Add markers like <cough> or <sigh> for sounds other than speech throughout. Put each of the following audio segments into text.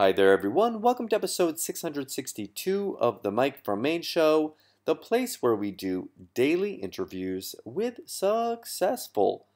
Hi there, everyone. Welcome to episode 662 of the Mike from Maine Show, the place where we do daily interviews with successful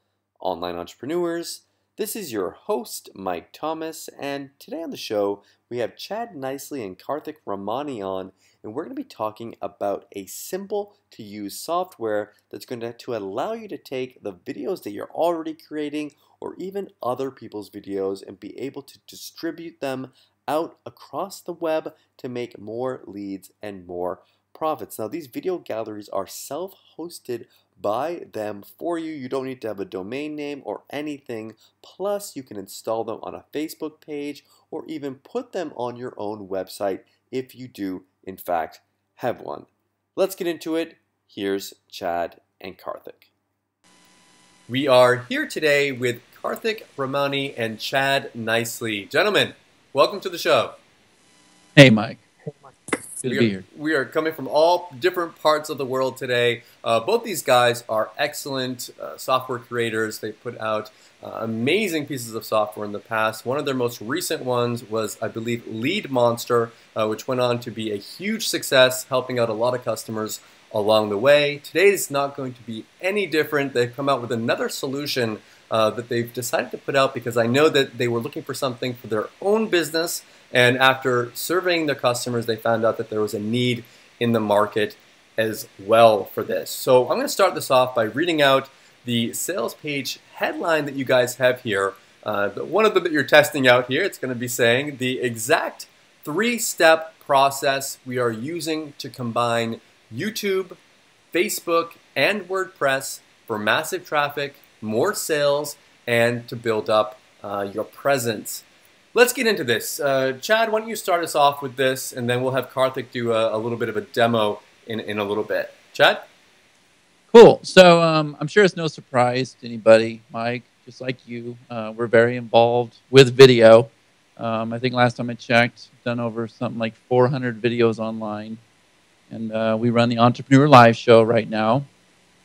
online entrepreneurs. This is your host, Mike Thomas, and today on the show we have Chad Nicely and Karthik Ramani on, and we're going to be talking about a simple to use software that's going to, to allow you to take the videos that you're already creating or even other people's videos and be able to distribute them out across the web to make more leads and more profits. Now, these video galleries are self hosted by them for you. You don't need to have a domain name or anything. Plus, you can install them on a Facebook page or even put them on your own website if you do, in fact, have one. Let's get into it. Here's Chad and Karthik. We are here today with Karthik Ramani and Chad Nicely. Gentlemen, welcome to the show. Hey, Mike. Good we to be are, here. We are coming from all different parts of the world today. Uh, both these guys are excellent uh, software creators. They put out uh, amazing pieces of software in the past. One of their most recent ones was, I believe, Lead Monster, uh, which went on to be a huge success, helping out a lot of customers along the way. Today is not going to be any different. They've come out with another solution uh, that they've decided to put out because I know that they were looking for something for their own business and after surveying their customers, they found out that there was a need in the market as well for this. So I'm going to start this off by reading out the sales page headline that you guys have here. Uh, one of them that you're testing out here, it's going to be saying the exact three-step process we are using to combine YouTube, Facebook, and WordPress for massive traffic, more sales, and to build up uh, your presence Let's get into this. Uh, Chad, why don't you start us off with this, and then we'll have Karthik do a, a little bit of a demo in, in a little bit. Chad? Cool. So um, I'm sure it's no surprise to anybody, Mike, just like you, uh, we're very involved with video. Um, I think last time I checked, done over something like 400 videos online. And uh, we run the Entrepreneur Live show right now.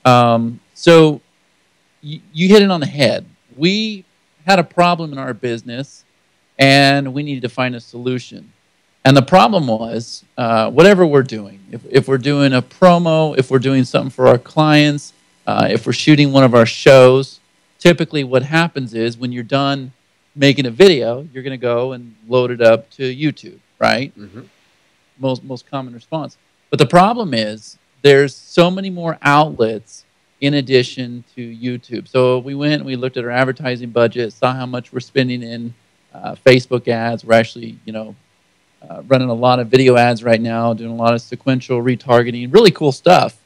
Um, so you hit it on the head. We had a problem in our business and we needed to find a solution. And the problem was, uh, whatever we're doing, if, if we're doing a promo, if we're doing something for our clients, uh, if we're shooting one of our shows, typically what happens is when you're done making a video, you're going to go and load it up to YouTube, right? Mm-hmm. Most most common response. But the problem is there's so many more outlets in addition to YouTube. So we went and we looked at our advertising budget, saw how much we're spending in uh, Facebook ads. We're actually, you know, uh, running a lot of video ads right now, doing a lot of sequential retargeting, really cool stuff.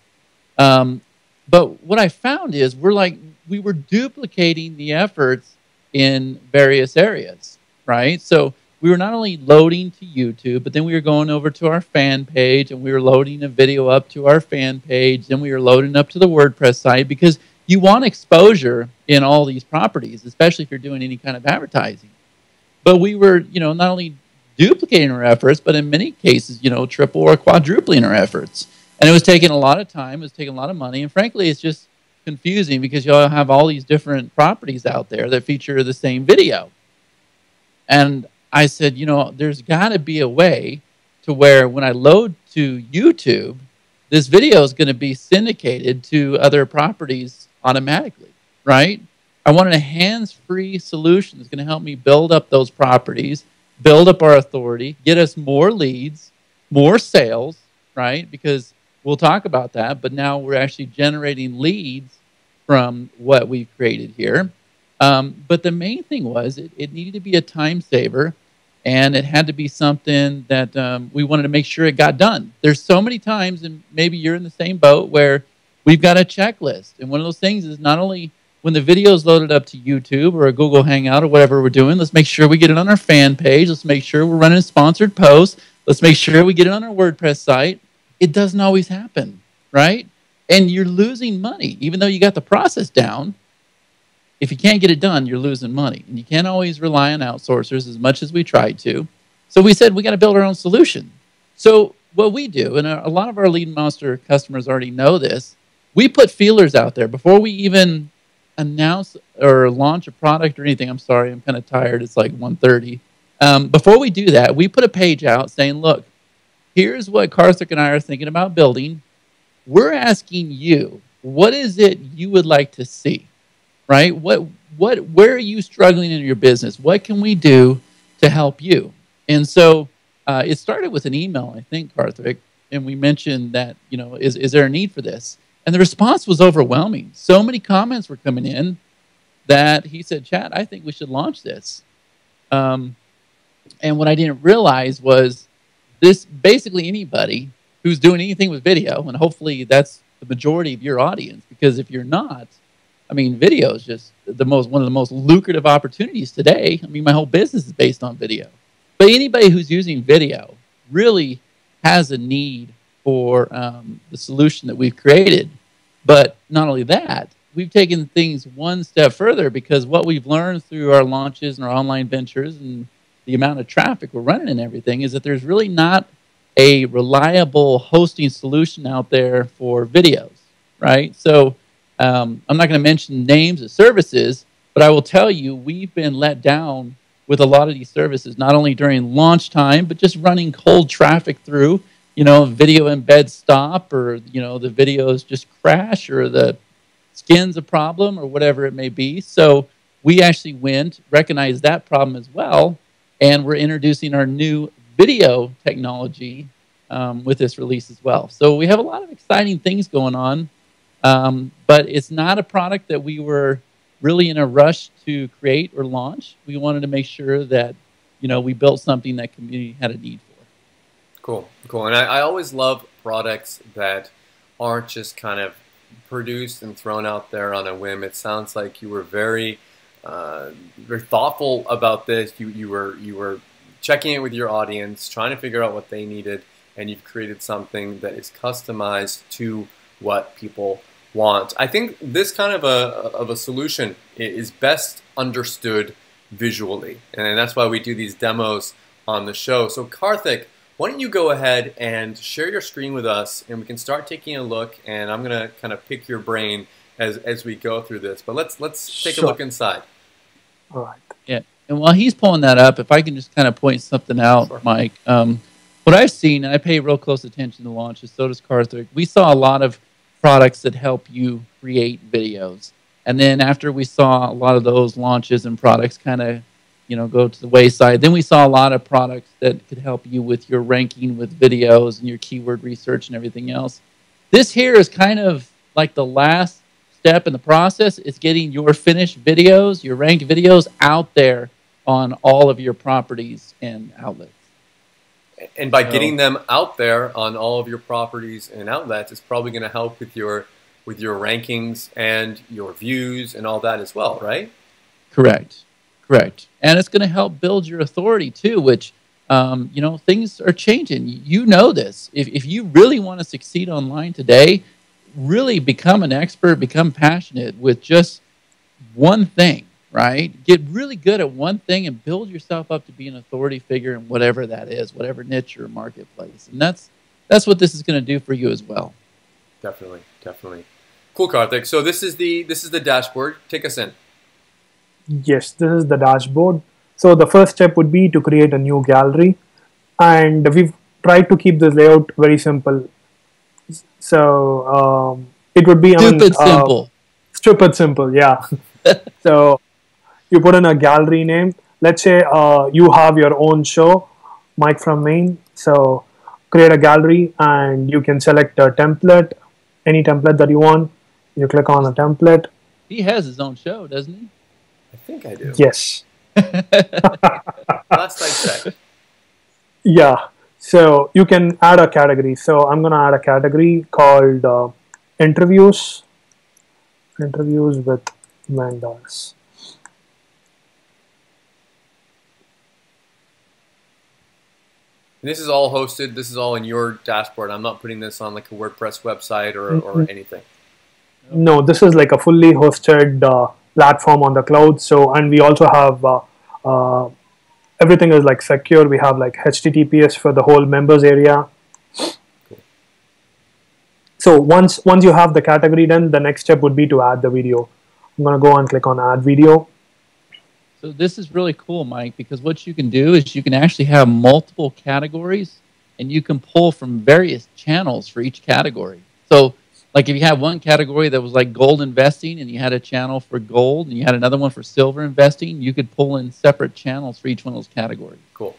Um, but what I found is we're like we were duplicating the efforts in various areas, right? So we were not only loading to YouTube, but then we were going over to our fan page and we were loading a video up to our fan page. Then we were loading up to the WordPress site because you want exposure in all these properties, especially if you're doing any kind of advertising. But we were, you know, not only duplicating our efforts, but in many cases, you know, triple or quadrupling our efforts. And it was taking a lot of time, it was taking a lot of money, and frankly, it's just confusing because you all have all these different properties out there that feature the same video. And I said, you know, there's got to be a way to where when I load to YouTube, this video is going to be syndicated to other properties automatically, right? I wanted a hands-free solution that's going to help me build up those properties, build up our authority, get us more leads, more sales, right? Because we'll talk about that, but now we're actually generating leads from what we've created here. Um, but the main thing was it, it, needed to be a time saver, and it had to be something that um, we wanted to make sure it got done. There's so many times, and maybe you're in the same boat, where we've got a checklist. And one of those things is not only when the video is loaded up to YouTube or a Google Hangout or whatever we're doing, let's make sure we get it on our fan page. Let's make sure we're running sponsored posts. Let's make sure we get it on our WordPress site. It doesn't always happen, right? And you're losing money. Even though you got the process down, if you can't get it done, you're losing money. And you can't always rely on outsourcers as much as we try to. So we said we got to build our own solution. So what we do, and a lot of our lead monster customers already know this, we put feelers out there before we even announce or launch a product or anything, I'm sorry, I'm kind of tired. It's like 1.30. Um, before we do that, we put a page out saying, look, here's what Karthik and I are thinking about building. We're asking you, what is it you would like to see? Right? What what where are you struggling in your business? What can we do to help you? And so uh, it started with an email, I think, Karthik, and we mentioned that, you know, is, is there a need for this? And the response was overwhelming. So many comments were coming in that he said, Chad, I think we should launch this. Um, and what I didn't realize was this basically anybody who's doing anything with video, and hopefully that's the majority of your audience, because if you're not, I mean, video is just the most one of the most lucrative opportunities today. I mean, my whole business is based on video. But anybody who's using video really has a need for um, the solution that we've created. But not only that, we've taken things one step further because what we've learned through our launches and our online ventures and the amount of traffic we're running and everything is that there's really not a reliable hosting solution out there for videos, right? So um, I'm not going to mention names of services, but I will tell you we've been let down with a lot of these services, not only during launch time, but just running cold traffic through. You know, video embed stop, or you know, the videos just crash, or the skin's a problem, or whatever it may be. So we actually went, recognized that problem as well, and we're introducing our new video technology um, with this release as well. So we have a lot of exciting things going on, um, but it's not a product that we were really in a rush to create or launch. We wanted to make sure that you know we built something that community had a need for. Cool, cool. And I, I always love products that aren't just kind of produced and thrown out there on a whim. It sounds like you were very uh, very thoughtful about this. You you were you were checking it with your audience, trying to figure out what they needed, and you've created something that is customized to what people want. I think this kind of a of a solution is best understood visually, and that's why we do these demos on the show. So Karthik, why don't you go ahead and share your screen with us, and we can start taking a look. And I'm gonna kind of pick your brain as as we go through this. But let's let's take sure. a look inside. All right. Yeah. And while he's pulling that up, if I can just kind of point something out, sure. Mike. Um, what I've seen, and I pay real close attention to launches, so does Karthik. We saw a lot of products that help you create videos. And then after we saw a lot of those launches and products kind of, you know, go to the wayside, then we saw a lot of products that could help you with your ranking with videos and your keyword research and everything else. This here is kind of like the last step in the process is getting your finished videos, your ranked videos out there on all of your properties and outlets. And by getting them out there on all of your properties and outlets, it's probably going to help with your with your rankings and your views and all that as well, right? Correct, correct. And it's going to help build your authority too, which um, you know things are changing. You know this. If if you really want to succeed online today, really become an expert, become passionate with just one thing, right? Get really good at one thing and build yourself up to be an authority figure in whatever that is, whatever niche or marketplace. And that's that's what this is going to do for you as well. Definitely, definitely. Cool, Karthik. So this is the this is the dashboard. Take us in. Yes, this is the dashboard. So the first step would be to create a new gallery, and we've tried to keep this layout very simple. So um, it would be stupid uh, simple. Stupid simple, yeah. <laughs> so you put in a gallery name. Let's say uh, you have your own show, Mike from Maine. So create a gallery and you can select a template, any template that you want. You click on a template. He has his own show, doesn't he? I think I do. Yes. <laughs> Last I checked. Yeah. So you can add a category. So I'm going to add a category called uh, interviews, interviews with vendors. This is all hosted. This is all in your dashboard. I'm not putting this on like a WordPress website or, or mm-hmm. anything. No, this is like a fully hosted uh, platform on the cloud. So, and we also have uh, uh, everything is like secure. We have like HTTPS for the whole members area. So once once you have the category done, the next step would be to add the video. I'm gonna go and click on add video. So this is really cool, Mike, because what you can do is you can actually have multiple categories and you can pull from various channels for each category. So like if you had one category that was like gold investing and you had a channel for gold and you had another one for silver investing, you could pull in separate channels for each one of those categories. Cool.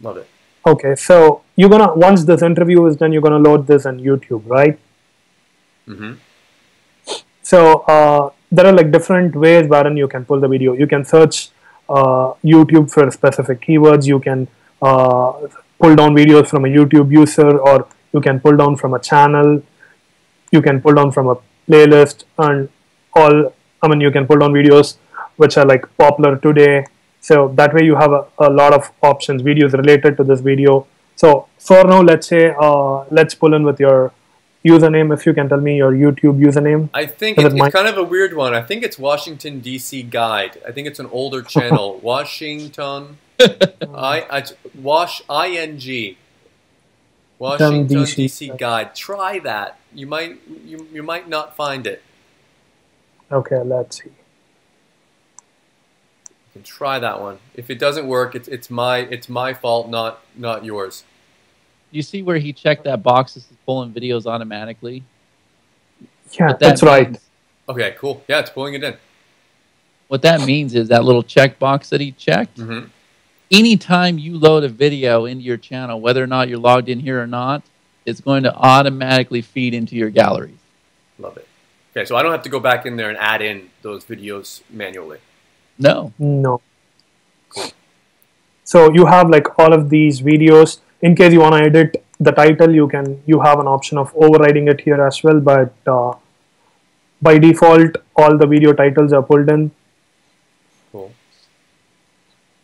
Love it. Okay, so you're gonna once this interview is done, you're gonna load this on YouTube, right? Mm-hmm. So uh, there are like different ways wherein you can pull the video. You can search uh, YouTube for specific keywords. You can uh, pull down videos from a YouTube user, or you can pull down from a channel. You can pull down from a playlist, and all. I mean, you can pull down videos which are like popular today. So that way you have a, a lot of options, videos related to this video. So for now, let's say uh, let's pull in with your username. If you can tell me your YouTube username. I think it's, it my- it's kind of a weird one. I think it's Washington D.C. Guide. I think it's an older <laughs> channel. Washington, <laughs> I, I Wash I N G. Washington DC. D.C. Guide. Try that. You might you, you might not find it. Okay, let's see. You can try that one. If it doesn't work, it's it's my it's my fault, not not yours. You see where he checked that box is pulling videos automatically? Yeah, that that's right. Okay, cool. Yeah, it's pulling it in. What that means is that little check box that he checked. hmm Anytime you load a video into your channel, whether or not you're logged in here or not, it's going to automatically feed into your galleries. Love it. Okay, so I don't have to go back in there and add in those videos manually. No, No. So you have like all of these videos. In case you want to edit the title, you can. You have an option of overriding it here as well. But uh, by default, all the video titles are pulled in, Cool.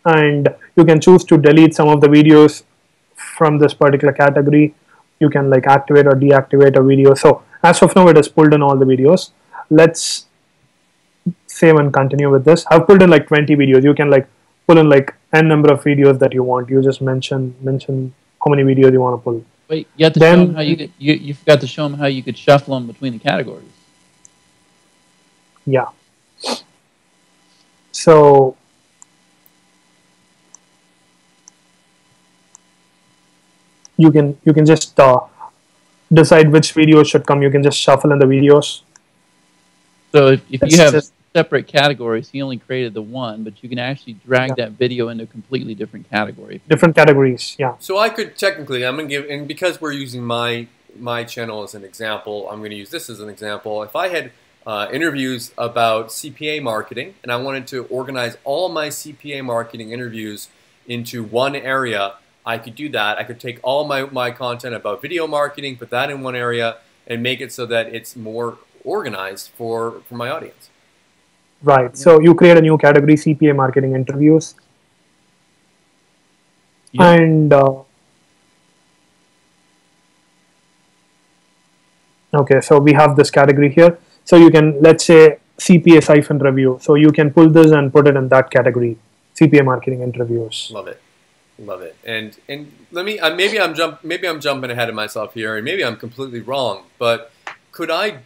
and you can choose to delete some of the videos from this particular category. You can like activate or deactivate a video. So as of now, it has pulled in all the videos. Let's save and continue with this. I've pulled in like 20 videos. You can like pull in like n number of videos that you want. You just mention mention how many videos you want to pull. wait, you have to Then- show him how you could. You, you forgot to show him how you could shuffle them between the categories. Yeah. So you can you can just uh, decide which videos should come. You can just shuffle in the videos. So if, if you have just- separate categories, he only created the one, but you can actually drag Yeah. that video into a completely different category. Different categories. Yeah. So I could technically, I'm gonna give, and because we're using my my channel as an example, I'm gonna use this as an example. If I had uh, interviews about CPA marketing, and I wanted to organize all my CPA marketing interviews into one area, I could do that. I could take all my my content about video marketing, put that in one area, and make it so that it's more organized for for my audience. Right. So you create a new category, CPA marketing interviews, Yeah. and uh, okay, so we have this category here. So you can let's say CPA siphon review. So you can pull this and put it in that category, CPA marketing interviews. Love it, love it. And and let me uh, maybe I'm jump maybe I'm jumping ahead of myself here, and maybe I'm completely wrong. But could I,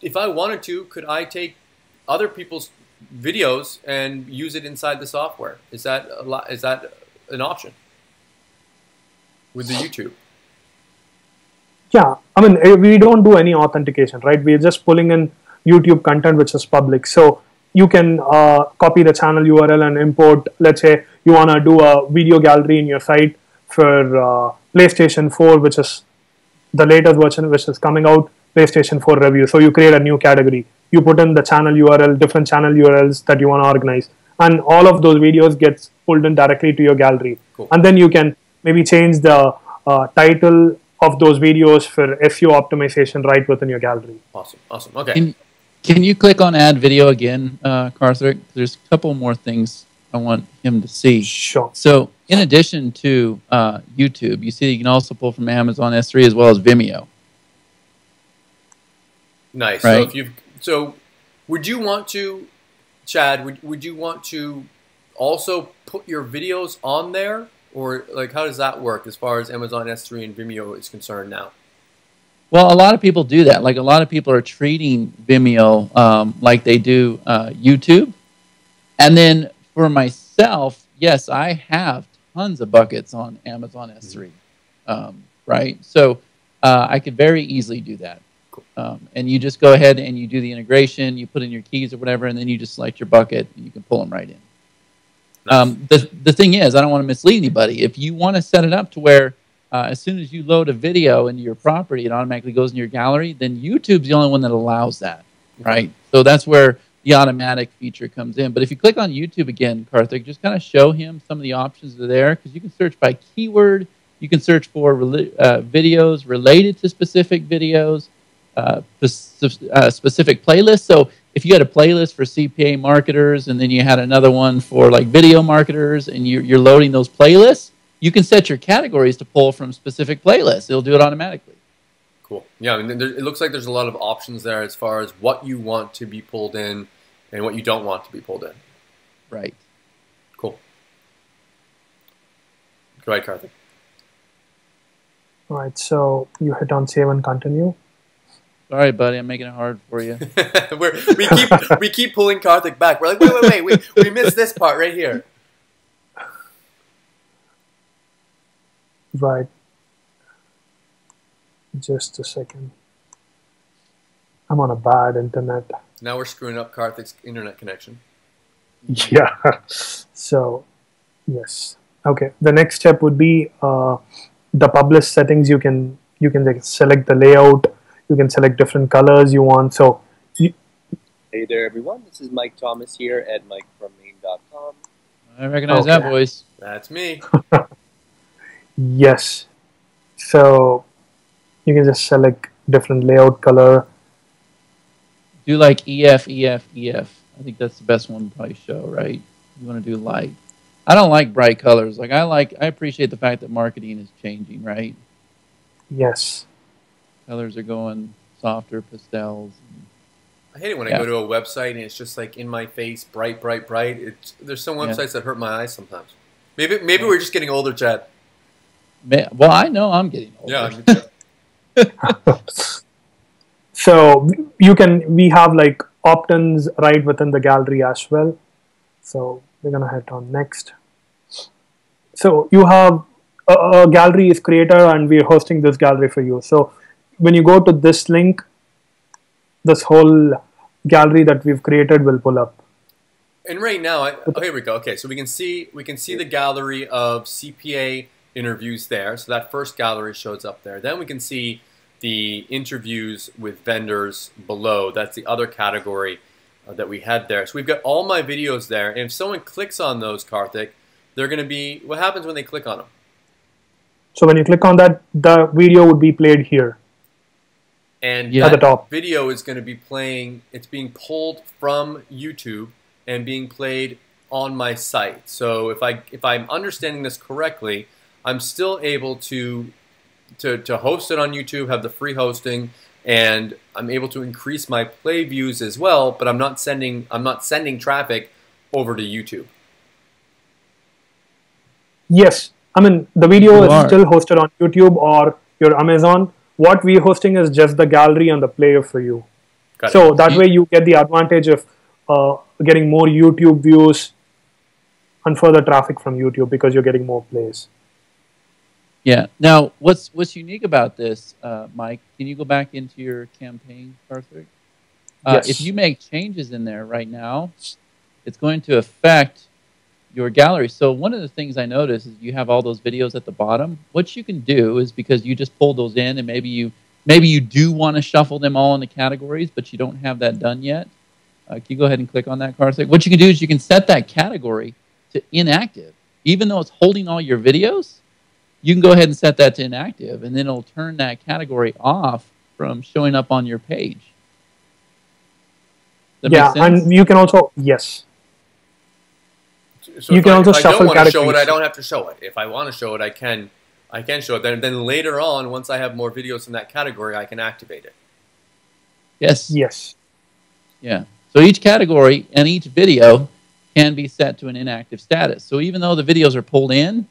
if I wanted to, could I take other people's videos and use it inside the software? Is that a lot, is that an option with the YouTube? Yeah, I mean eh, we don't do any authentication, right? We're just pulling in YouTube content which is public. So you can uh, copy the channel URL and import. Let's say you want to do a video gallery in your site for uh, PlayStation 4, which is the latest version, which is coming out. PlayStation 4 review. So you create a new category. You put in the channel URL, different channel URLs that you want to organize, and all of those videos gets pulled in directly to your gallery. Cool. And then you can maybe change the uh, title of those videos for SEO optimization right within your gallery. Awesome, awesome. Okay, Can, can you click on add video again, uh, Karthik? There's a couple more things I want him to see. Sure. So, in addition to uh, YouTube, you see you can also pull from Amazon S3 as well as Vimeo. nice. So right. if you so, would you want to, Chad? Would would you want to also put your videos on there? Or like, how does that work as far as Amazon S3 and Vimeo is concerned now? Well, a lot of people do that. Like a lot of people are treating Vimeo um, like they do uh, YouTube, and then for myself, yes, I have tons of buckets on Amazon S3, um, right? So uh, I could very easily do that. Um, and you just go ahead and you do the integration, you put in your keys or whatever, and then you just select your bucket and you can pull them right in. Nice. Um, the, the thing is, I don't want to mislead anybody. If you want to set it up to where uh, as soon as you load a video into your property, it automatically goes in your gallery, then YouTube's the only one that allows that, right? So that's where the automatic feature comes in. But if you click on YouTube again, Karthik, just kind of show him some of the options that are there because you can search by keyword. You can search for uh, videos related to specific videos, uh, uh, specific playlists. So if you had a playlist for CPA marketers and then you had another one for like video marketers and you're, you're loading those playlists, you can set your categories to pull from specific playlists. It'll do it automatically. Cool. Yeah, I mean, there, it looks like there's a lot of options there as far as what you want to be pulled in and what you don't want to be pulled in. Right. Cool. Go ahead, Karthik. All right, so you hit on save and continue. Sorry, buddy, I'm making it hard for you. <laughs> we keep we keep pulling Karthik back. We're like, wait, wait, wait, we we missed this part right here. Right. Just a second. I'm on a bad internet. Now we're screwing up Karthik's internet connection. Yeah. So, yes. Okay. The next step would be uh, the publish settings. You can you can select the layout. You can select different colors you want. So. You, hey there, everyone. This is Mike Thomas here at MikeFromMaine.com. I recognize okay. that voice. That's me. <laughs> yes. So you can just select different layout color. Do like EF, EF, EF. I think that's the best one to probably show, right? You want to do light. I don't like bright colors. Like I like, I appreciate the fact that marketing is changing, right? Yes. Colors are going softer, pastels. I hate it when yeah. I go to a website and it's just like in my face, bright, bright, bright. It's, there's some websites yeah. that hurt my eyes sometimes. Maybe, maybe yeah. we're just getting older, Chad. Well, I know I'm getting older. Yeah. <laughs> <laughs> so you can we have like opt-ins right within the gallery as well. So we're gonna head on next. So you have a, a gallery is creator and we're hosting this gallery for you. So when you go to this link, this whole gallery that we've created will pull up. And right now, I, oh, here we go. Okay, so we can see we can see the gallery of CPA interviews there. So that first gallery shows up there. Then we can see the interviews with vendors below. That's the other category uh, that we had there. So we've got all my videos there. And if someone clicks on those, Karthik, they're going to be, what happens when they click on them? So when you click on that, the video would be played here. And yeah. at the top. video is going to be playing, it's being pulled from YouTube and being played on my site. So if I if I'm understanding this correctly, I'm still able to, to, to host it on YouTube, have the free hosting, and I'm able to increase my play views as well, but I'm not sending, I'm not sending traffic over to YouTube. Yes. I mean, the video you is are. still hosted on YouTube or your Amazon. What we're hosting is just the gallery and the player for you. Got so it. that way you get the advantage of uh, getting more YouTube views and further traffic from YouTube because you're getting more plays. Yeah. Now, what's what's unique about this, uh, Mike? Can you go back into your campaign, Karthik? Uh, yes. If you make changes in there right now, it's going to affect your gallery. So one of the things I noticed is you have all those videos at the bottom. What you can do is because you just pulled those in, and maybe you maybe you do want to shuffle them all into categories, but you don't have that done yet. Uh, can you go ahead and click on that, Karthik? What you can do is you can set that category to inactive, even though it's holding all your videos you can go ahead and set that to inactive, and then it'll turn that category off from showing up on your page. yeah, and you can also yes. So you can I, also shuffle I don't want to show it. I don't have to show it. If I want to show it, I can. I can show it. Then, then later on, once I have more videos in that category, I can activate it. Yes. Yes. Yeah. So each category and each video can be set to an inactive status. So even though the videos are pulled in,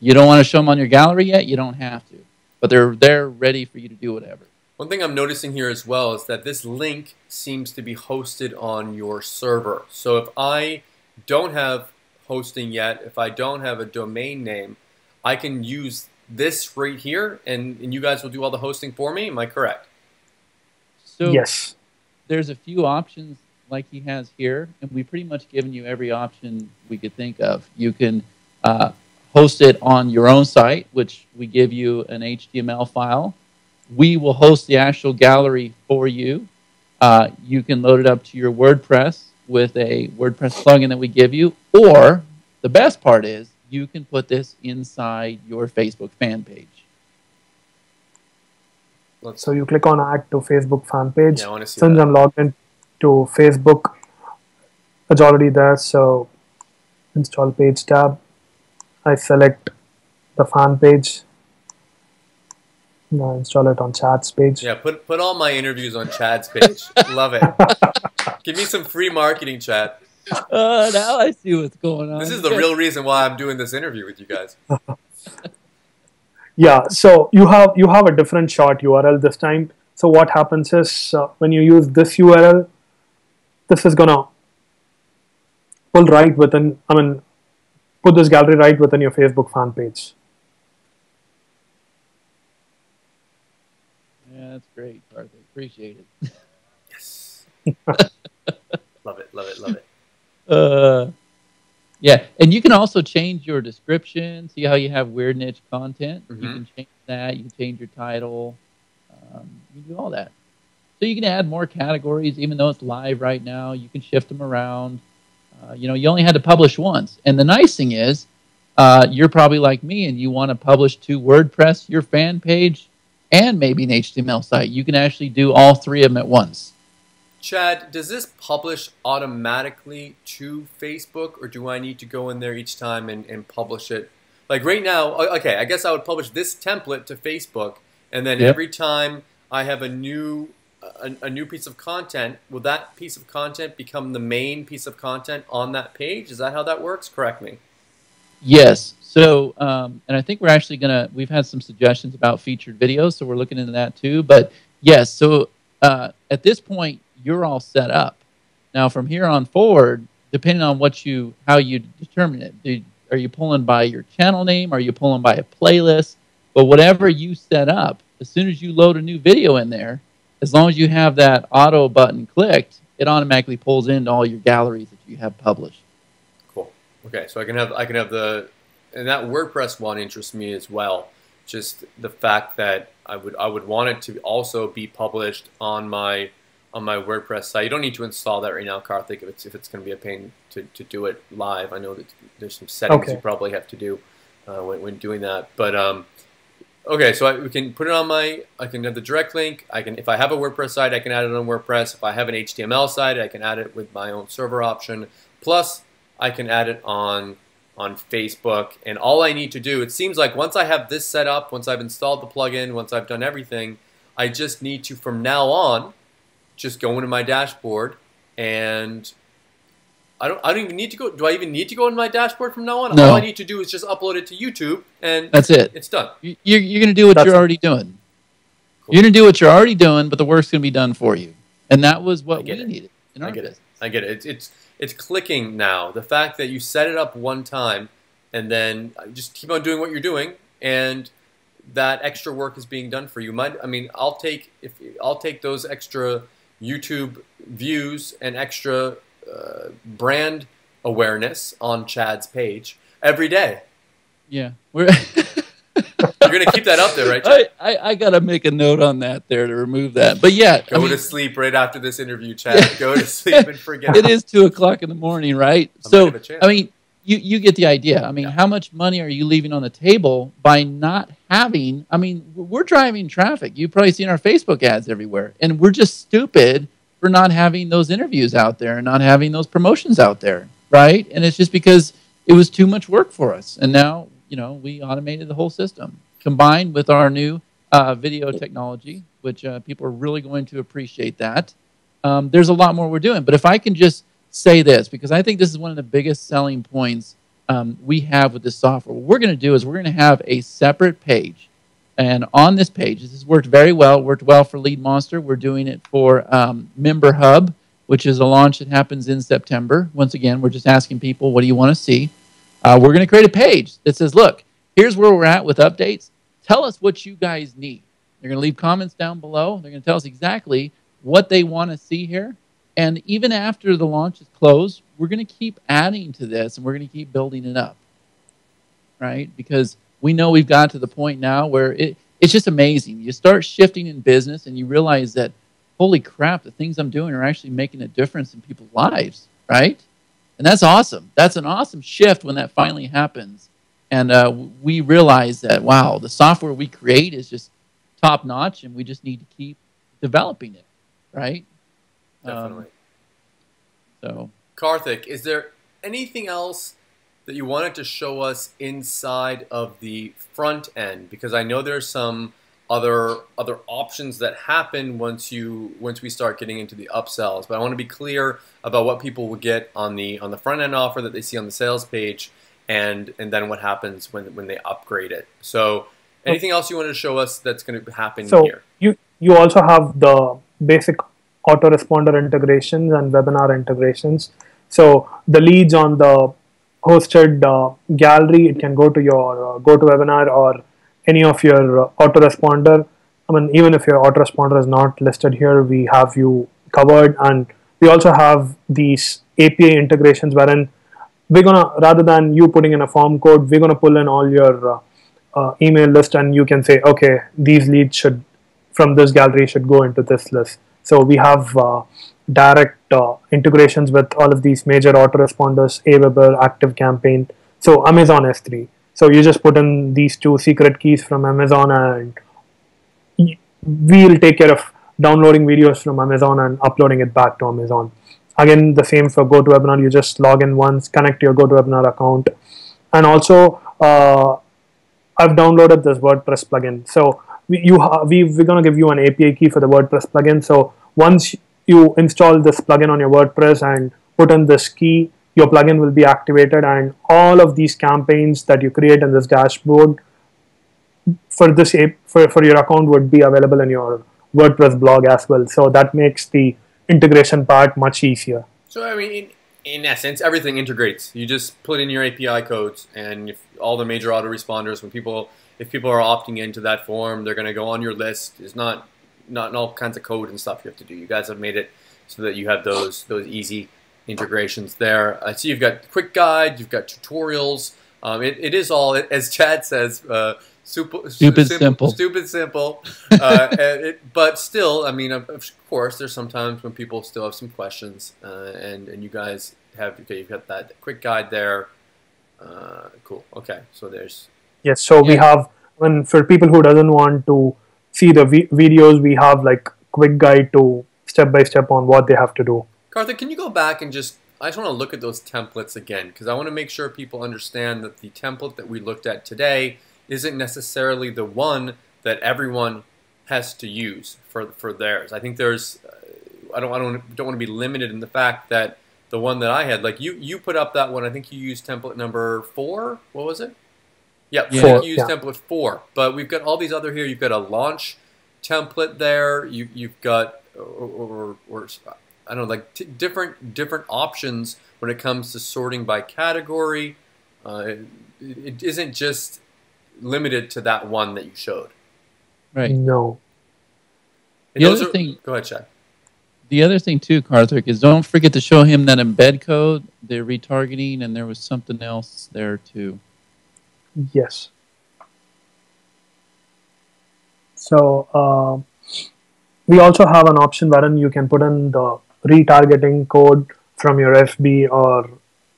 you don't want to show them on your gallery yet? You don't have to. But they're they're ready for you to do whatever. One thing I'm noticing here as well is that this link seems to be hosted on your server. So if I don't have hosting yet, if I don't have a domain name, I can use this right here and, and you guys will do all the hosting for me. Am I correct? So yes. there's a few options like he has here, and we've pretty much given you every option we could think of. You can uh, host it on your own site, which we give you an HTML file. We will host the actual gallery for you. Uh, you can load it up to your WordPress with a WordPress plugin that we give you, or the best part is you can put this inside your Facebook fan page. Let's, So you click on add to Facebook fan page. yeah, I want to see Since that. I'm logged in to Facebook, it's already there. So install page tab. I select the fan page. Now install it on Chad's page. Yeah, put put all my interviews on Chad's page. <laughs> Love it. Give me some free marketing, Chad. Uh, now I see what's going on. This is the real reason why I'm doing this interview with you guys. <laughs> Yeah, so you have you have a different short URL this time. So what happens is uh, when you use this URL, this is gonna pull right within. I mean, put this gallery right within your Facebook fan page. Yeah, that's great, Karthik. Appreciate it. Yes. <laughs> love it, love it, love it. <laughs> Uh, yeah, and you can also change your description. See how you have weird niche content? You Mhm. can change that. You can change your title. Um, you can do all that. So you can add more categories, even though it's live right now. You can shift them around. Uh, you know, you only had to publish once. And the nice thing is, uh, you're probably like me, and you want to publish to WordPress, your fan page, and maybe an HTML site. You can actually do all three of them at once. Chad, does this publish automatically to Facebook, or do I need to go in there each time and, and publish it? Like right now, okay, I guess I would publish this template to Facebook, and then Yep. every time I have a new a, a new piece of content, will that piece of content become the main piece of content on that page? Is that how that works? Correct me. Yes. So, um, and I think we're actually gonna. We've had some suggestions about featured videos, so we're looking into that too. But yes, so uh, at this point, you're all set up. Now, from here on forward, depending on what you, how you determine it, do, are you pulling by your channel name? Are you pulling by a playlist? But whatever you set up, as soon as you load a new video in there, as long as you have that auto button clicked, it automatically pulls into all your galleries that you have published. Cool. Okay, so I can have I can have the and that WordPress one interests me as well. Just the fact that I would I would want it to also be published on my on my WordPress site. You don't need to install that right now, Karthik, if it's if it's going to be a pain to, to do it live. I know that there's some settings Okay. you probably have to do uh, when, when doing that. But um, okay, so I, we can put it on my. I can have the direct link. I can if I have a WordPress site, I can add it on WordPress. If I have an HTML site, I can add it with my own server option. Plus, I can add it on on Facebook. And all I need to do, it seems like once I have this set up, once I've installed the plugin, once I've done everything, I just need to from now on just go into my dashboard and I don't I don't even need to go do I even need to go into my dashboard from now on? No. All I need to do is just upload it to YouTube and That's it. it's done. You- You're, you're going to do what That's you're it. already doing. Cool. You're going to do what you're already doing, but the work's going to be done for you. And that was what we get it. needed in I our get it. I get it. It's, it's it's clicking now. The fact that you set it up one time and then just keep on doing what you're doing, and that extra work is being done for you. Might I mean I'll take if I'll take those extra YouTube views and extra uh, brand awareness on Chad's page every day. Yeah. We're <laughs> You're gonna keep that up there, right? Chad? I, I, I got to make a note on that there to remove that. But yeah, Go I mean, to sleep right after this interview, Chad. Go to <laughs> sleep and forget. it is two o'clock in the morning, right? I so, have a chance. I mean, you, you get the idea. I mean, Yeah. how much money are you leaving on the table by not having? I mean, we're driving traffic. You've probably seen our Facebook ads everywhere, and we're just stupid for not having those interviews out there and not having those promotions out there, right? And it's just because it was too much work for us, and now you know we automated the whole system combined with our new uh, video technology, which uh, people are really going to appreciate that. Um, there's a lot more we're doing, but if I can just say this because I think this is one of the biggest selling points um, we have with this software. What we're going to do is we're going to have a separate page And on this page, this has worked very well. Worked well for Lead Monster. We're doing it for um, Member Hub, which is a launch that happens in September. Once again, we're just asking people, what do you want to see? Uh, we're going to create a page that says, look, here's where we're at with updates. Tell us what you guys need. They're going to leave comments down below. They're going to tell us exactly what they want to see here. And even after the launch is closed, we're going to keep adding to this and we're going to keep building it up. Right? Because we know we've got to the point now where it, it's just amazing. You start shifting in business and you realize that, holy crap, the things I'm doing are actually making a difference in people's lives, right? And that's awesome. That's an awesome shift when that finally happens. And uh, we realize that, wow, the software we create is just top notch and we just need to keep developing it, right? Definitely. Um, so, Karthik, is there anything else that you wanted to show us inside of the front end? Because I know there's some other other options that happen once you once we start getting into the upsells. But I want to be clear about what people will get on the on the front end offer that they see on the sales page, and and then what happens when when they upgrade it. So anything else you wanted to show us that's going to happen so here? you you also have the basic autoresponder integrations and webinar integrations. So the leads on the hosted uh, gallery, it can go to your uh, GoToWebinar or any of your uh, autoresponder. I mean, even if your autoresponder is not listed here, we have you covered. And we also have these API integrations wherein we're gonna, rather than you putting in a form code, we're gonna pull in all your uh, uh, email list and you can say, okay, these leads should, from this gallery should go into this list. So we have uh, direct uh, integrations with all of these major autoresponders, Aweber, ActiveCampaign, so Amazon S3. So you just put in these two secret keys from Amazon and we'll take care of downloading videos from Amazon and uploading it back to Amazon. Again, the same for GoToWebinar. You just log in once, connect your GoToWebinar account. And also, uh, I've downloaded this WordPress plugin. So we, you we, we're going to give you an API key for the WordPress plugin. So once you install this plugin on your WordPress and put in this key, your plugin will be activated and all of these campaigns that you create in this dashboard for this for, for your account would be available in your WordPress blog as well. So that makes the integration part much easier. So I mean, in, in essence, everything integrates. You just put in your API codes, and if all the major autoresponders, when people if people are opting into that form, they're going to go on your list. It's not not all kinds of code and stuff you have to do. You guys have made it so that you have those those easy integrations there. I see you've got quick guide, you've got tutorials. Um, it, it is all, as Chad says, uh, super, stupid simple, simple. Stupid simple. Uh, <laughs> it, but still, I mean, of, of, course, there's sometimes when people still have some questions, uh, and and you guys have okay, you've got that quick guide there. Uh, cool. Okay, so there's yes. So yeah. we have when for people who doesn't want to see the vi- videos, we have like quick guide to step by step on what they have to do. Karthik, can you go back and just, I just want to look at those templates again because I want to make sure people understand that the template that we looked at today isn't necessarily the one that everyone has to use for, for theirs. I think there's, uh, I don't, I don't, don't want to be limited in the fact that the one that I had, like you, you put up that one, I think you used template number four. What was it? Yep, yeah, four, you used yeah. template four. But we've got all these other here. You've got a launch template there. You, you've got, or, or, or I don't know, like t- different different options when it comes to sorting by category. Uh, it, it isn't just limited to that one that you showed. Right. No. And the other are, thing. Go ahead, Chad. The other thing too, Karthik, is don't forget to show him that embed code, the retargeting, and there was something else there too. Yes. So uh, we also have an option wherein you can put in the retargeting code from your FB or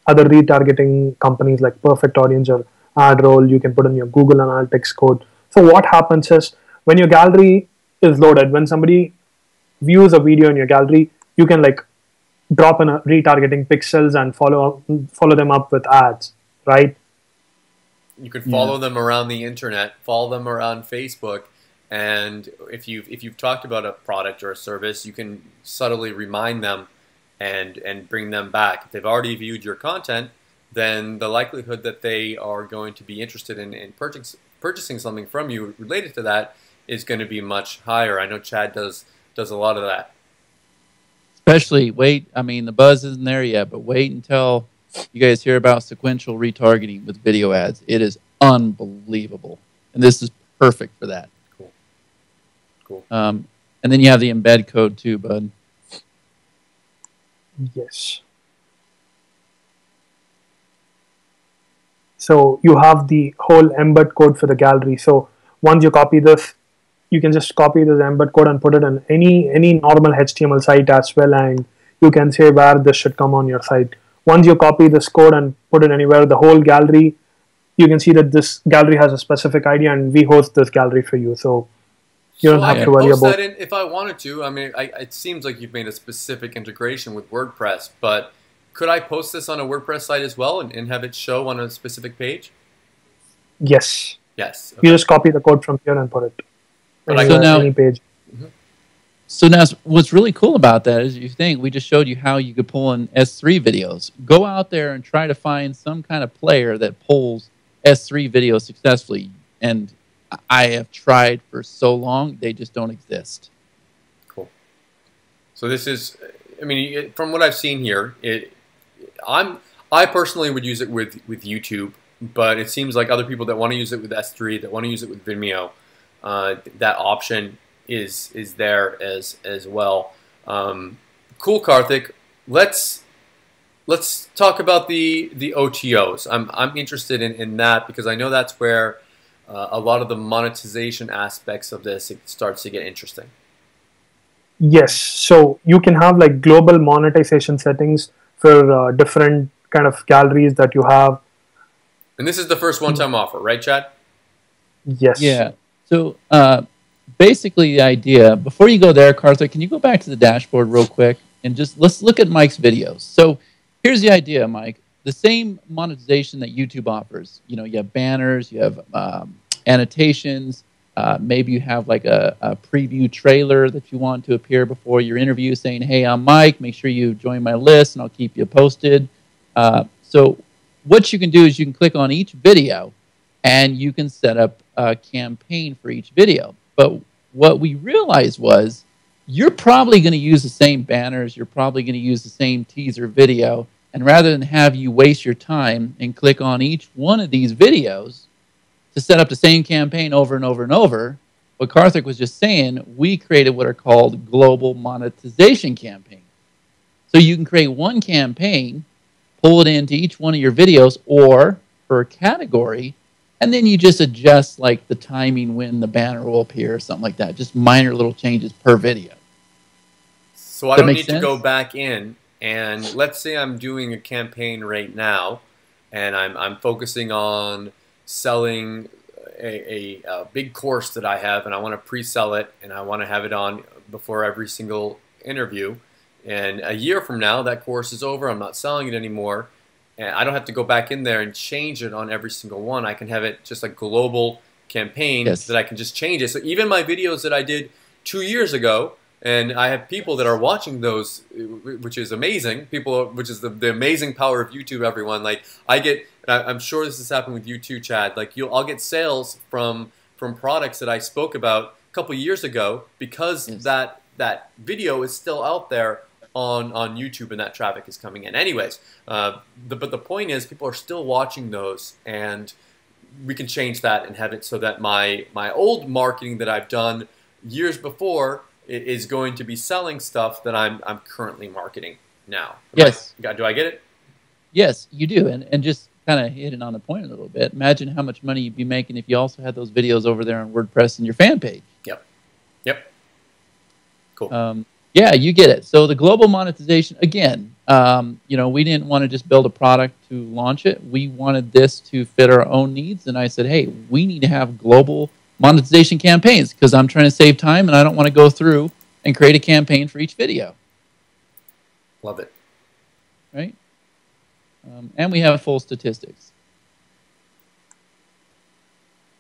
other retargeting companies like Perfect Audience or AdRoll. You can put in your Google Analytics code. So what happens is when your gallery is loaded, when somebody views a video in your gallery, you can like drop in a retargeting pixels and follow follow them up with ads, right? You can follow yeah. them around the internet, follow them around Facebook, and if you've if you've talked about a product or a service, you can subtly remind them and and bring them back. If they've already viewed your content, then the likelihood that they are going to be interested in, in purchasing purchasing something from you related to that is going to be much higher. I know Chad does does a lot of that. Especially wait, I mean the buzz isn't there yet, but wait until you guys hear about sequential retargeting with video ads. It is unbelievable, and this is perfect for that. Cool. Cool. Um, and then you have the embed code too, bud. Yes. So you have the whole embed code for the gallery. So once you copy this, you can just copy this embed code and put it in any any normal HTML site as well, and you can say where this should come on your site. Once you copy this code and put it anywhere, the whole gallery, you can see that this gallery has a specific ID, and we host this gallery for you. So you don't so have I to worry post about. that in if I wanted to. I mean, I, it seems like you've made a specific integration with WordPress, but could I post this on a WordPress site as well and, and have it show on a specific page? Yes, Yes. you just copy the code from here and put it. But I- So now- any page. So now, what's really cool about that is you think we just showed you how you could pull in S3 videos. Go out there and try to find some kind of player that pulls S3 videos successfully. And I have tried for so long, they just don't exist. Cool. So this is, I mean, from what I've seen here, it, I'm, I personally would use it with with YouTube, but it seems like other people that want to use it with S3, that want to use it with Vimeo, uh, that option is is there as as well. Um, cool, Karthik. Let's let's talk about the the OTOs. I'm I'm interested in, in that because I know that's where uh, a lot of the monetization aspects of this it starts to get interesting. Yes, so you can have like global monetization settings for uh, different kind of galleries that you have. And this is the first one-time offer, right, Chad? Yes. Yeah. So uh, basically, the idea before you go there, Karthik, can you go back to the dashboard real quick and just let's look at Mike's videos. So here's the idea, Mike. The same monetization that YouTube offers. You know, you have banners, you have um, annotations. Uh, maybe you have like a, a preview trailer that you want to appear before your interview, saying, "Hey, I'm Mike. Make sure you join my list, and I'll keep you posted." Uh, so what you can do is you can click on each video and you can set up a campaign for each video. But what we realized was you're probably going to use the same banners, you're probably going to use the same teaser video, and rather than have you waste your time and click on each one of these videos to set up the same campaign over and over and over, what Karthik was just saying, we created what are called global monetization campaigns. So you can create one campaign, pull it into each one of your videos, or per category, and then you just adjust like the timing when the banner will appear or something like that. Just minor little changes per video. So I don't need to go back in and let's say I'm doing a campaign right now and I'm, I'm focusing on selling a, a, a big course that I have and I want to pre-sell it and I want to have it on before every single interview. And a year from now, that course is over. I'm not selling it anymore. And I don't have to go back in there and change it on every single one. I can have it just a global campaign Yes. that I can just change it. So even my videos that I did two years ago, and I have people that are watching those, which is amazing. People, which is the, the amazing power of YouTube. Everyone, like I get, I'm sure this has happened with you too, Chad. Like you, I'll get sales from from products that I spoke about a couple years ago because Yes. that that video is still out there on on YouTube and that traffic is coming in. Anyways, uh, the, but the point is, people are still watching those, and we can change that and have it so that my my old marketing that I've done years before is going to be selling stuff that I'm I'm currently marketing now. Am Yes. got- do I get it? Yes, you do. And, and just kind of hitting on the point a little bit. Imagine how much money you'd be making if you also had those videos over there on WordPress and your fan page. Yep. Yep. Cool. Um, yeah, you get it. So the global monetization, again, um, you know, we didn't want to just build a product to launch it. We wanted this to fit our own needs. And I said, hey, we need to have global monetization campaigns because I'm trying to save time and I don't want to go through and create a campaign for each video, Love it. right? Um, and we have full statistics.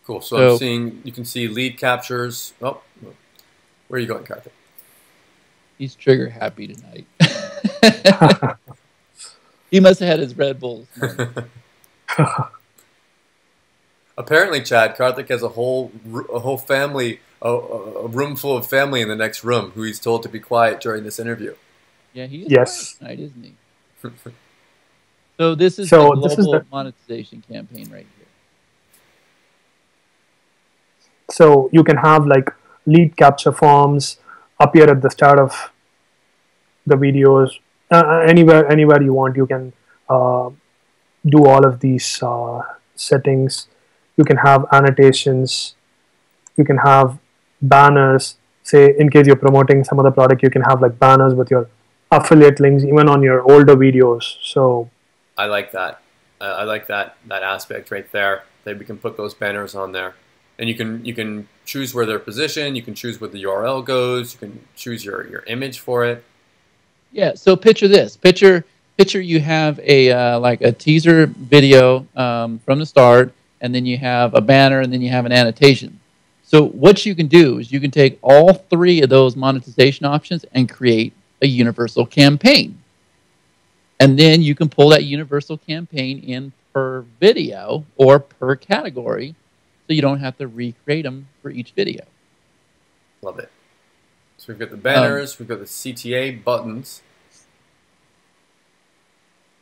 Cool. So, So- I'm seeing you can see lead captures. Oh, where are you going, Karthik? He's trigger happy tonight. <laughs> he must have had his Red Bulls. <laughs> Apparently, Chad Karthik has a whole a whole family, a, a room full of family in the next room who he's told to be quiet during this interview. Yeah, he is Yes. tonight, isn't he? so this is So the this global is the- monetization campaign right here. So you can have like lead capture forms appear at the start of the videos. Uh, anywhere, anywhere you want, you can uh, do all of these uh, settings. You can have annotations. You can have banners. Say, in case you're promoting some other product, you can have like banners with your affiliate links, even on your older videos. So I like that. I, I like that that aspect right there. That we can put those banners on there, and you can you can choose where they're positioned. You can choose where the URL goes. You can choose your your image for it. Yeah. So picture this. Picture picture you have a uh, like a teaser video um, from the start, and then you have a banner, and then you have an annotation. So what you can do is you can take all three of those monetization options and create a universal campaign. And then you can pull that universal campaign in per video or per category so you don't have to recreate them for each video. Love it. So we've got the banners. we've got the CTA buttons.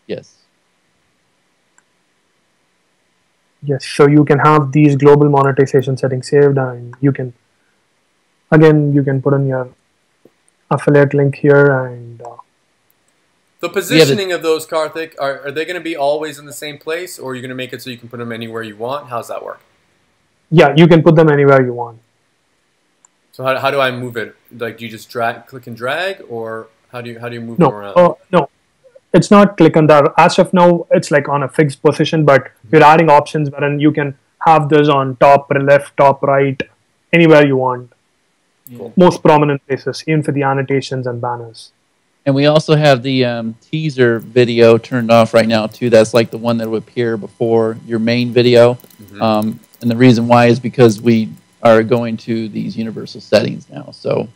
Yes. Yes, so you can have these global monetization settings saved, and you can again you can put in your affiliate link here, and uh, The positioning of those, Karthik, are, are they going to be always in the same place, or are you going to make it so you can put them anywhere you want? How's that work? Yeah, you can put them anywhere you want. So how, how do I move it? Like, do you just drag, click and drag, or how do you how do you move them No, around? uh, no, it's not click on that. As of now, it's like on a fixed position, but you're adding options wherein you can have this on top, left, top, right, anywhere you want. Cool. Most prominent places, even for the annotations and banners. And we also have the um, teaser video turned off right now too. That's like the one that would appear before your main video. Mhm. Um, and the reason why is because we are going to these universal settings now. So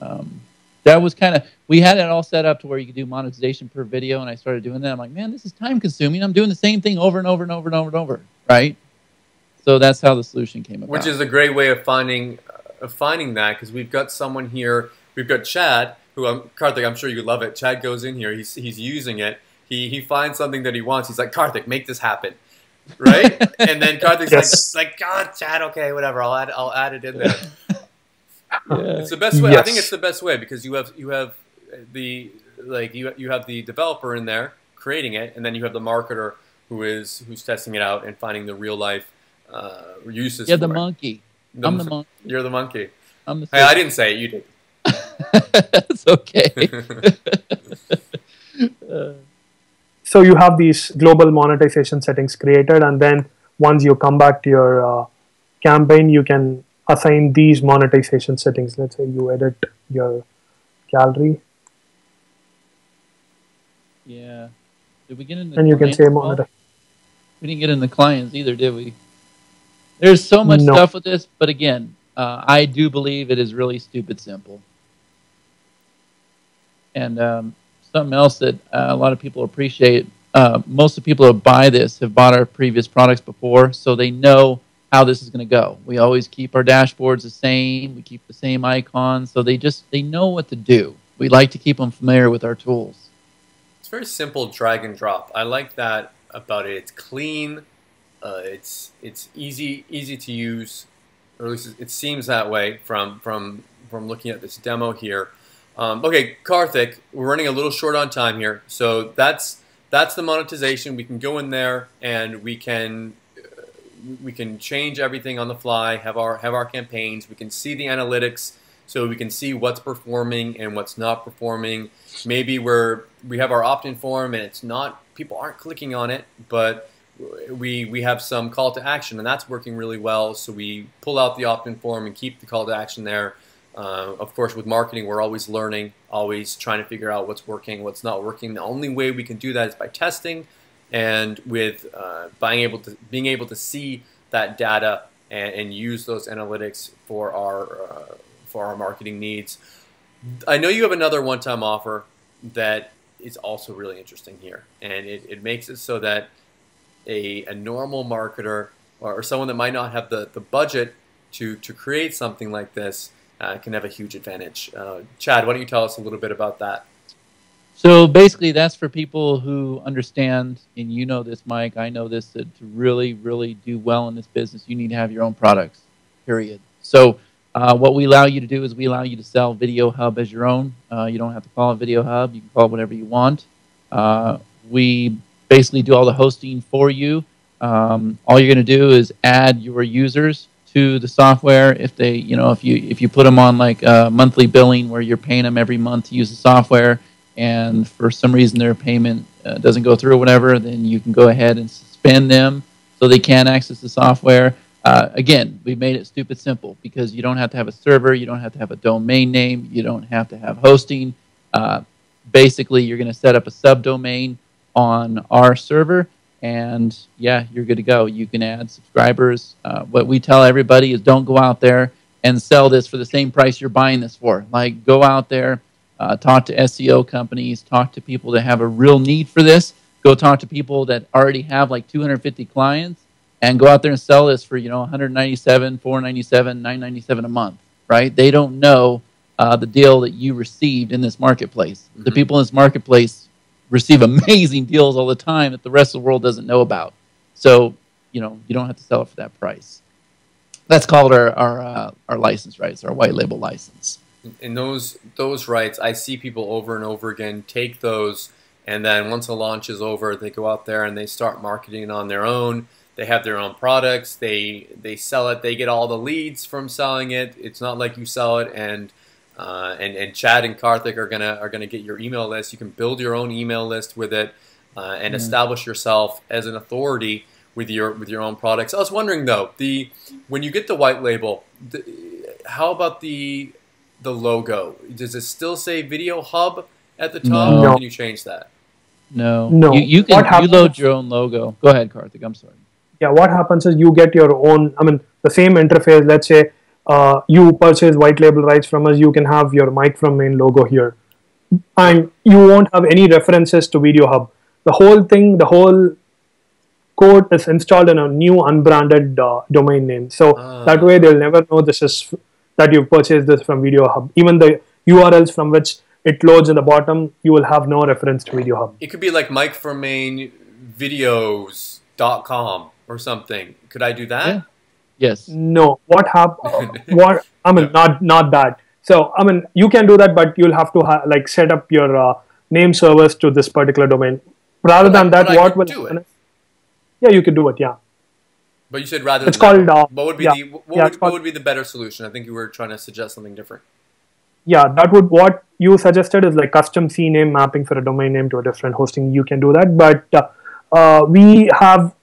um, that was kind of we had it all set up to where you could do monetization per video, and I started doing that. I'm like, man, this is time consuming. I'm doing the same thing over and over and over and over and over, right? So that's how the solution came about. Which is a great way of finding of finding that because we've got someone here. We've got Chad, who I'm Karthik. I'm sure you love it. Chad goes in here. He's he's using it. He he finds something that he wants. He's like Karthik, make this happen, right? <laughs> and then Karthik's Yes. like like God, Chad. Okay, whatever. I'll add I'll add it in there. Yeah. <laughs> It's the best way. I think it's the best way because you have you have the like you you have the developer in there creating it, and then you have the marketer who is who's testing it out and finding the real life uh, uses. yeah, the it. monkey. The I'm the monkey. You're the monkey. I'm the. Hey, I didn't say it. You did. <laughs> it's okay. Uh, So you have these global monetization settings created, and then once you come back to your uh, campaign, you can assign these monetization settings. Let's say you edit your gallery, yeah. Did we get into? and you can say well? We didn't get in the clients either, did we? There's so much No. stuff with this, but again, uh, I do believe it is really stupid simple. And um, something else that uh, a lot of people appreciate. Uh, most of the people who buy this have bought our previous products before, so they know how this is going to go. We always keep our dashboards the same. We keep the same icons, so they just they know what to do. We like to keep them familiar with our tools. It's very simple drag and drop. I like that about it. It's clean. Uh, it's it's easy easy to use, or at least it seems that way from from from looking at this demo here. Um, okay, Karthik, we're running a little short on time here, so that's that's the monetization. We can go in there and we can uh, we can change everything on the fly. Have our have our campaigns. We can see the analytics, so we can see what's performing and what's not performing maybe we're we have our opt-in form and it's not people aren't clicking on it but we we have some call to action and that's working really well so we pull out the opt-in form and keep the call to action there uh, of course with marketing we're always learning always trying to figure out what's working what's not working. The only way we can do that is by testing and with uh, being able to being able to see that data and, and use those analytics for our uh, for our marketing needs. I know you have another one-time offer that is also really interesting here, and it, it makes it so that a, a normal marketer or, or someone that might not have the, the budget to, to create something like this uh, can have a huge advantage. Uh, Chad, why don't you tell us a little bit about that? So basically, that's for people who understand, and you know this, Mike. I know this. That to really, really do well in this business, you need to have your own products. Period. So uh, what we allow you to do is we allow you to sell Video Hub as your own. Uh, you don't have to call it Video Hub. You can call it whatever you want. Uh, we basically do all the hosting for you. Um, all you're going to do is add your users to the software. If they, you know, if you if you put them on like monthly billing where you're paying them every month to use the software and for some reason their payment uh, doesn't go through or whatever, then you can go ahead and suspend them so they can't access the software. Uh, again, we made it stupid simple because you don't have to have a server, you don't have to have a domain name, you don't have to have hosting. Uh, basically, you're going to set up a subdomain on our server, and yeah, you're good to go. You can add subscribers. Uh, what we tell everybody is don't go out there and sell this for the same price you're buying this for. Like, go out there uh, talk to SEO companies, talk to people that have a real need for this. Go talk to people that already have like 250 clients, and go out there and sell this for you know 197, 497, 997 a month. Right? They don't know uh, the deal that you received in this marketplace. Mm-hmm. The people in this marketplace receive <laughs> amazing deals all the time that the rest of the world doesn't know about. So you know you don't have to sell it for that price. That's called our our uh, our license rights, our white label license And those those rights, I see people over and over again take those, and then once the launch is over, they go out there and they start marketing on their own. They have their own products. They they sell it. They get all the leads from selling it. It's not like you sell it and uh, and and Chad and Karthik are gonna are gonna get your email list. You can build your own email list with it uh, and mm. establish yourself as an authority with your with your own products. I was wondering though, the when you get the white label, the, how about the the logo? Does it still say Video Hub at the top? No. can you change that? No. No. You, you can you load your own logo. Go ahead, Karthik. I'm sorry. Yeah, what happens is you get your own, I mean, the same interface. Let's say uh, you purchase white label rights from us, you can have your Mike from Maine logo here. And you won't have any references to Video Hub. The whole thing, the whole code is installed in a new unbranded uh, domain name. So uh. that way they'll never know this is that you've purchased this from Video Hub. Even the URLs from which it loads in the bottom, you will have no reference to Video Hub. It could be like Mike from Maine videos.com or something. Could I do that? Yeah. Yes. No. What happened? <laughs> what I mean, not not that. So I mean, you can do that, but you'll have to ha- like set up your uh, name servers to this particular domain. Rather but than I, that, what will do it? Yeah, you can do it. Yeah. But you said rather. It's called. Uh, what would be yeah, the what, yeah, would, what would be the better solution? I think you were trying to suggest something different. Yeah, that would what you suggested is like custom CNAME mapping for a domain name to a different hosting. You can do that, but uh, uh, we have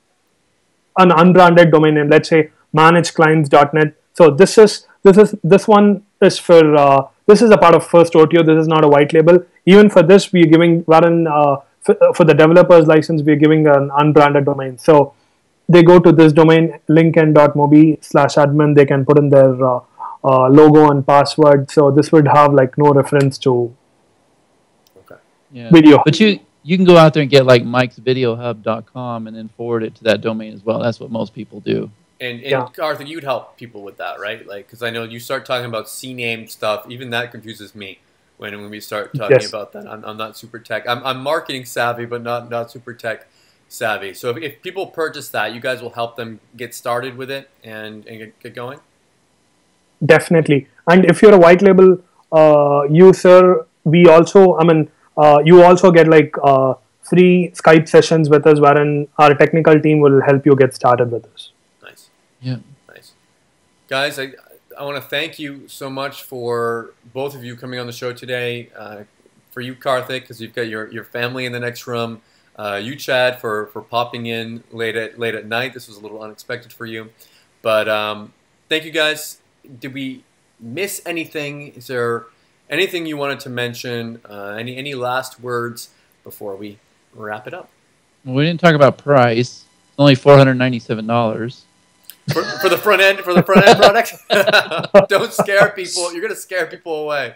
an unbranded domain name. Let's say manageclients.net. So this is this is this one is for uh, this is a part of first OTO. This is not a white label. Even for this, we are giving wherein uh, for, for the developers license, we are giving an unbranded domain. So they go to this domain linkedin.mobi slash admin they can put in their uh, uh, logo and password so this would have like no reference to okay. yeah. video but you you can go out there and get like mikesvideohub.com and then forward it to that domain as well that's what most people do and, and yeah. Karthik, you'd help people with that, right? Like, because I know you start talking about CNAME stuff. Even that confuses me when when we start talking yes. about that. I'm, I'm not super tech. I'm, I'm marketing savvy, but not not super tech savvy. So if, if people purchase that, you guys will help them get started with it and, and get, get going? Definitely. And if you're a white label uh, user, we also, I mean, uh, you also get like uh, free Skype sessions with us wherein our technical team will help you get started with us. Yeah. Nice. Guys, I, I want to thank you so much for both of you coming on the show today. Uh, for you, Karthik, because you've got your, your family in the next room uh, you, Chad, for, for popping in late at late at night. This was a little unexpected for you, but um, thank you guys. Did we miss anything? Is there anything you wanted to mention? Uh, any any last words before we wrap it up? Well, we didn't talk about price. It's only four hundred ninety seven dollars. For, for, the front end for the front end product. <laughs> Don't scare people. You're gonna scare people away.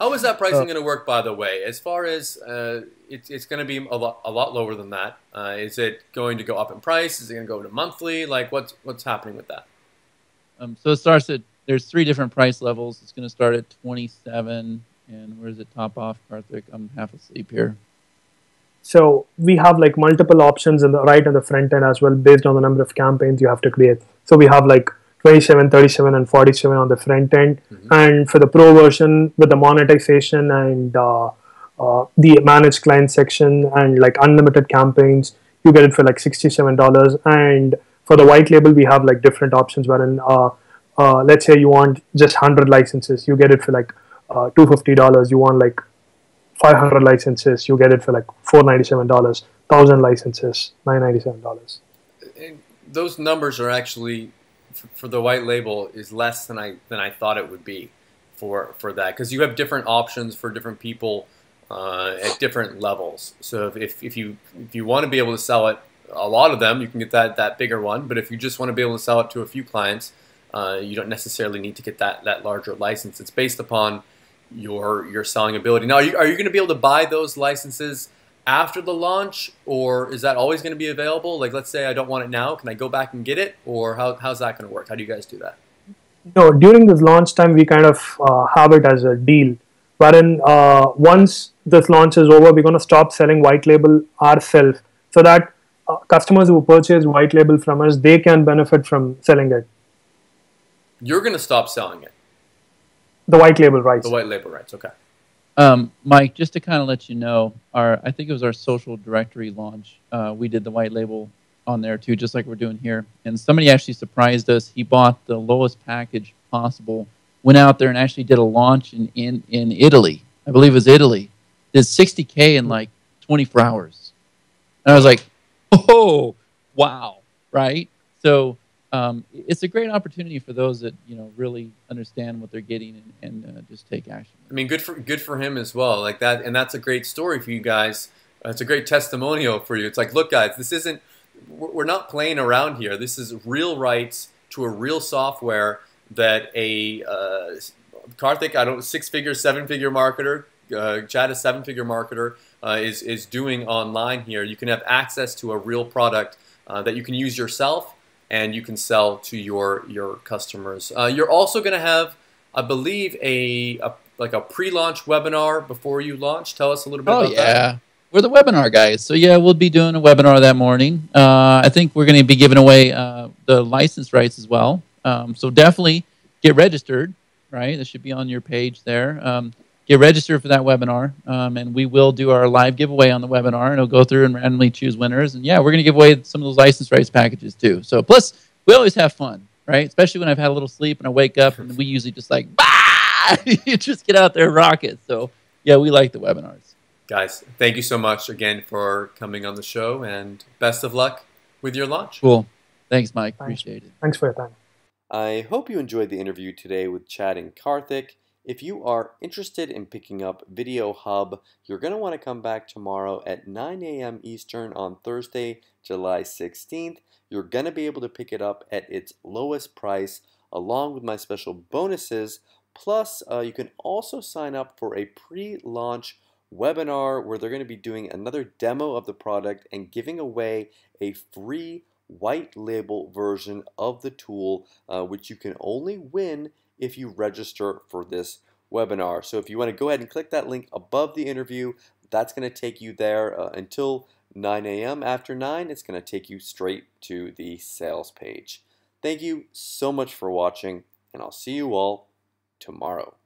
How is that pricing Uh, going to work, by the way? As far as uh, it's, it's going to be a lot, a lot lower than that. Uh, is it going to go up in price? Is it going to go to monthly? Like, what's what's happening with that? Um, so it starts at there's three different price levels. It's going to start at 27, and where does it top off, Karthik? I'm half asleep here. So we have like multiple options in the right and the front end as well, based on the number of campaigns you have to create. So we have like 27, 37, and 47 on the front end, Mhm. and for the pro version with the monetization and uh, uh, the managed client section and like unlimited campaigns, you get it for like $67. And for the white label, we have like different options wherein, uh, uh, let's say you want just 100 licenses, you get it for like uh, $250. You want like 500 licenses, you get it for like $497. 1000 licenses, $997. And those numbers are actually for the white label is less than I than I thought it would be for for that because you have different options for different people uh, at different levels. So if, if, if you if you want to be able to sell it, a lot of them you can get that that bigger one. But if you just want to be able to sell it to a few clients, uh, you don't necessarily need to get that that larger license. It's based upon your your selling ability. Now, are you, are you going to be able to buy those licenses? After the launch, or is that always going to be available? Like, let's say I don't want it now, can I go back and get it, or how, how's that going to work? How do you guys do that? No, during this launch time, we kind of uh, have it as a deal, wherein uh, once this launch is over, we're going to stop selling white label ourselves, so that uh, customers who purchase white label from us, they can benefit from selling it. You're going to stop selling it, The white label rights. the white label rights. Okay. Um, Mike, just to kind of let you know, our I think it was our social directory launch. Uh, we did the white label on there too, just like we're doing here. And somebody actually surprised us. He bought the lowest package possible, went out there and actually did a launch in in, in Italy. I believe it was Italy. Did 60k in like 24 hours. And I was like, oh, wow, right? So um, it's a great opportunity for those that you know really understand what they're getting and, and uh, just take action. I mean, good for good for him as well. Like that, and that's a great story for you guys. It's a great testimonial for you. It's like, look, guys, this isn't. We're we're not playing around here. This is real rights to a real software that a uh, Karthik, I don't six figure, seven figure marketer, uh, Chad, a seven figure marketer, uh, is is doing online here. You can have access to a real product uh, that you can use yourself and you can sell to your your customers. Uh, you're also going to have, I believe, a, a like a pre-launch webinar before you launch. Tell us a little bit Oh about yeah, that. we're the webinar guys. So yeah, we'll be doing a webinar that morning. Uh, I think we're going to be giving away uh, the license rights as well. Um, so definitely get registered. Right, that should be on your page there. Um, get registered for that webinar, um, and we will do our live giveaway on the webinar, and it'll go through and randomly choose winners. And yeah, we're going to give away some of those license rights packages too. So plus, we always have fun, right? Especially when I've had a little sleep and I wake up, and we usually just like, bah! <laughs> you just get out there and rock it. So yeah, we like the webinars. Guys, thank you so much again for coming on the show, and best of luck with your launch. Cool. Thanks, Mike. Thanks. Appreciate it. Thanks for your time. I hope you enjoyed the interview today with Chad and Karthik. If you are interested in picking up Video Hub, you're going to want to come back tomorrow at 9 a.m. Eastern on Thursday, July 16th. You're going to be able to pick it up at its lowest price along with my special bonuses. Plus, uh, you can also sign up for a pre launch webinar where they're going to be doing another demo of the product and giving away a free white label version of the tool, uh, which you can only win if you register for this webinar. So if you want to go ahead and click that link above the interview, that's going to take you there uh, until 9 a.m. After 9, it's going to take you straight to the sales page. Thank you so much for watching, and I'll see you all tomorrow.